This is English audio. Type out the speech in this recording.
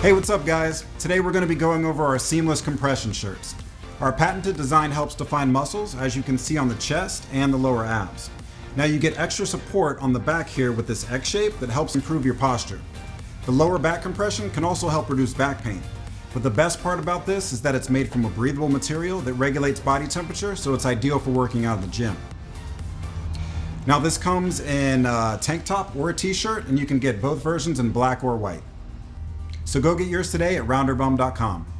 Hey, what's up guys? Today we're going to be going over our seamless compression shirts. Our patented design helps define muscles, as you can see on the chest and the lower abs. Now you get extra support on the back here with this X shape that helps improve your posture. The lower back compression can also help reduce back pain. But the best part about this is that it's made from a breathable material that regulates body temperature, so it's ideal for working out of the gym. Now this comes in a tank top or a t-shirt, and you can get both versions in black or white. So go get yours today at rounderbum.com.